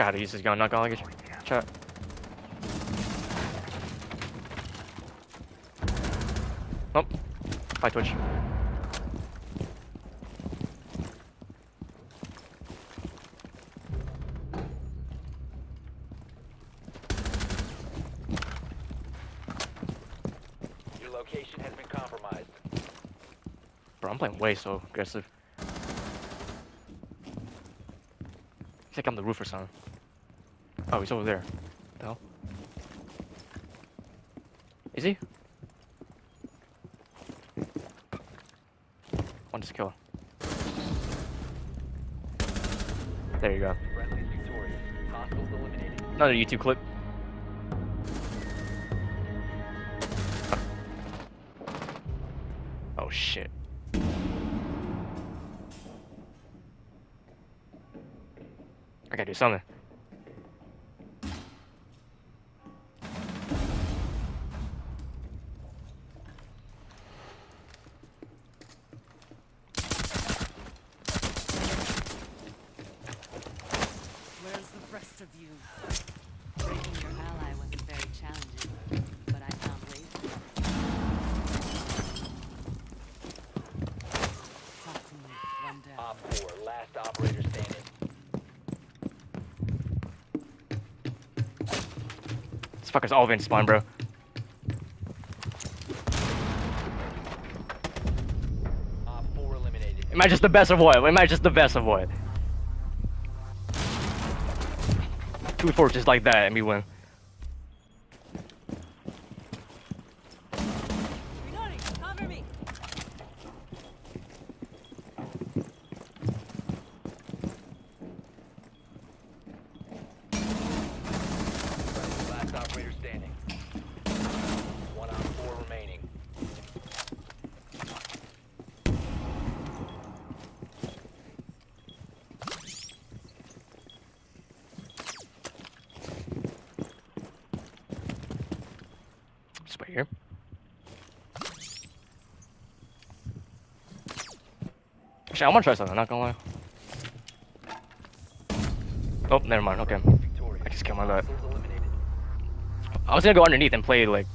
forgot how to use this gun, not gonna it. Chat. Oh. Hi, Twitch. Your location has been compromised. Bro, I'm playing way so aggressive. He's like on the roof or something. Oh, he's over there. The hell? Is he? One just kill. Him. There you go. Friendly's victorious. Hostiles. Another YouTube clip. Oh shit. I gotta do something. This fucker's all in spawn, bro. Op 4 eliminated. Am I just the best of what? Am I just the best of what? Two forces like that and we win. Wait here. Actually, I want to try something. Not gonna lie. Oh, never mind. Okay. I just killed my eliminated. I was gonna go underneath and play like,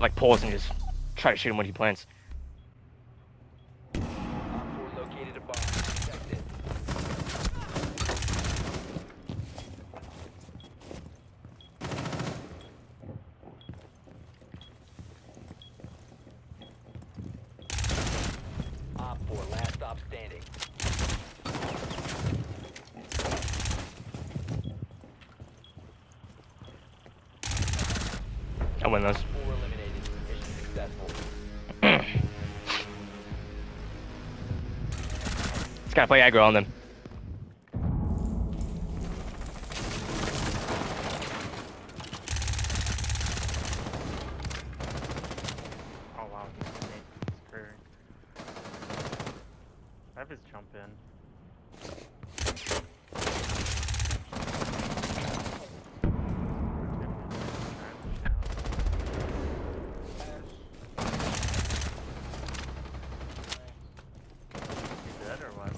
like pause and just try to shoot him when he plants. Oh, I win those. 4 eliminated. Mission successful. Just gotta play aggro on them. Oh wow, he's made his career. I have his jump in. He's dead or what?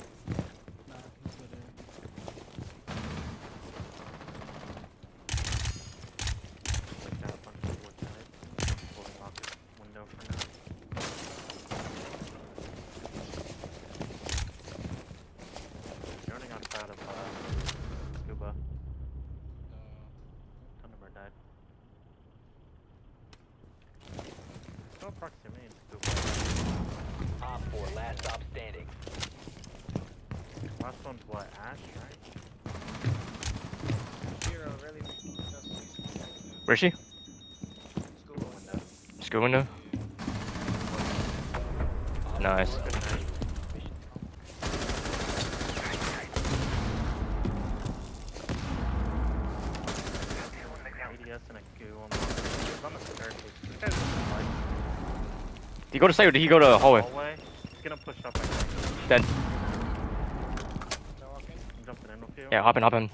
Like that, a bunch of people died. Holding off his window for now. You're running outside of uh, scuba. Thunderbird died. No proximity in scuba. Op 4, last stop standing. Last one's what? Ash, right? Where's she? Scuba window. School window. Nice. 4 Good night. ADS and a goo on the, it's on the staircase. This guy's in the light Did he go to site or did he go to hallway? hallway. He's gonna push up. I think. Dead. I'm jumping in with you. Yeah, hop in, hop in.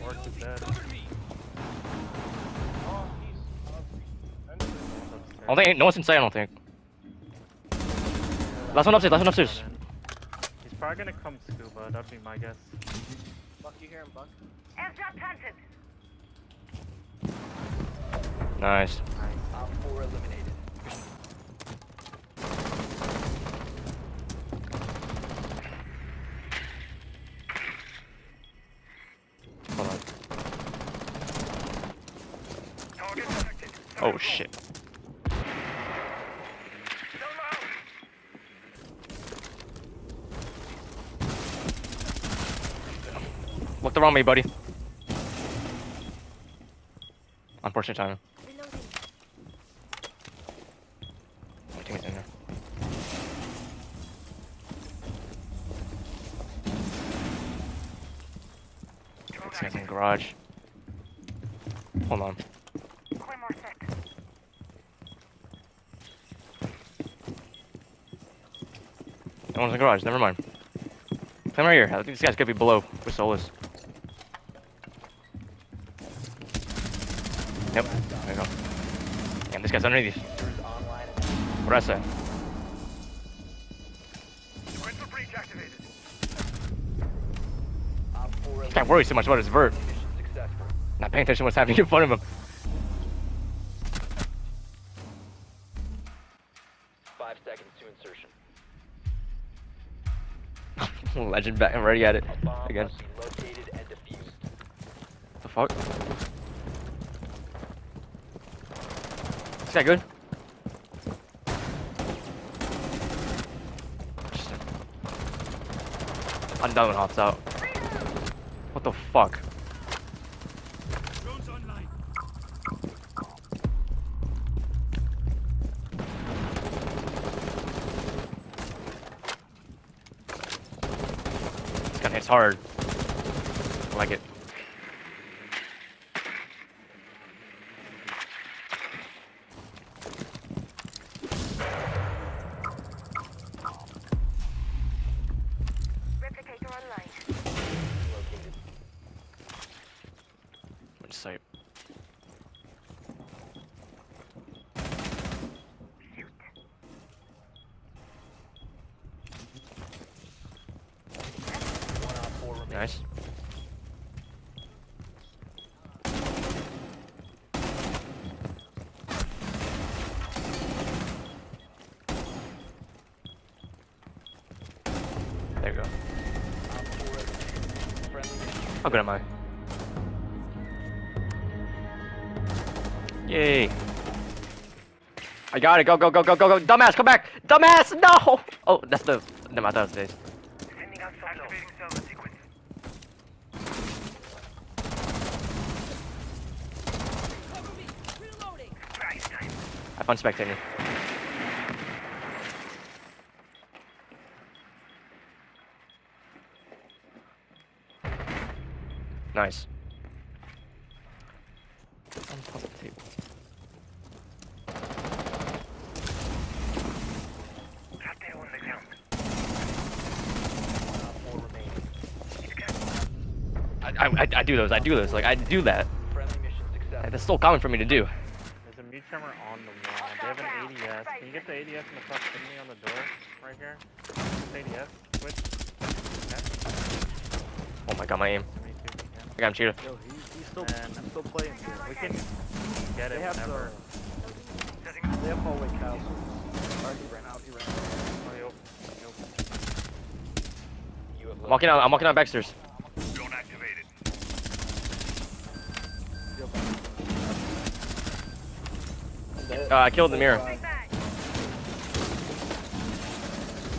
Mark is dead. I don't think no one's inside. I don't think. Last one upstairs. Last one upstairs. He's probably gonna come scuba. That'd be my guess. Buck, you hear him, Buck? Nice. Op 4 eliminated. Hold on. Oh shit. Looked around me, buddy. Unfortunate timing. My teammate's in there. This guy's in garage. Hold on. No one's in the garage, never mind. Come right here. I think this guy's gonna be below where Soul is. Yep, there you go. Damn, this guy's underneath. Online and What'd I say? Can't worry so much about his vert. Not paying attention to what's happening in front of him. Legend back. I'm ready at it. Again. The fuck? This guy good? I'm done when hops out. What the fuck? Gun hits hard. I like it. Located. Which site? Nice. There you go. Op 4 eliminated. Friendly How good am I? Yay. I got it. Go, go, go, go, go, go. Dumbass, come back. Dumbass, no. Oh, that's the. No, I thought it was this. Have fun spectating. Nice. On top of the table. One op 4 remaining. I, I, I do those. I do those. Like I do that. That's still common for me to do. There's a mute trimmer on the wall. They have an ADS. Can you get the ADS in the proximity on the door right here? This ADS. Switch. Okay. Oh my god, my aim. Me too, if you can. I got him, Cheetah. Yo, he, he's still, And he's still playing here. we can get it They have whenever. the, they have hallway castle. Alright, he ran out, he ran out. Oh, yo, yo. I'm walking out. I'm walking out backstairs. Yo, back. I'm dead. Uh, I killed the mirror.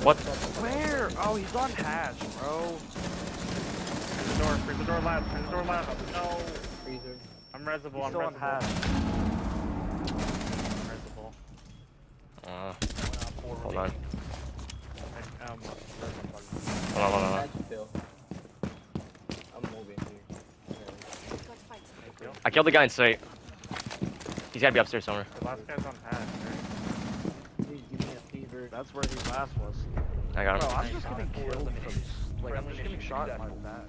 What? Where? Oh, he's on hash, bro. Freeze the door, freeze the door loud, freeze the door loud. No. Freezer. I'm resable, He's I'm still on hash. I'm resable. Uh, One op 4 hold on. I- Um, Hold on, hold on. hold on. I'm moving here. thank you. I killed the guy in sight. He's gotta be upstairs somewhere. The last guy's on hash, right? Please give me a fever. That's where he last was. I got Bro, him. I'm just getting killed. Like, I'm just getting shot in my back.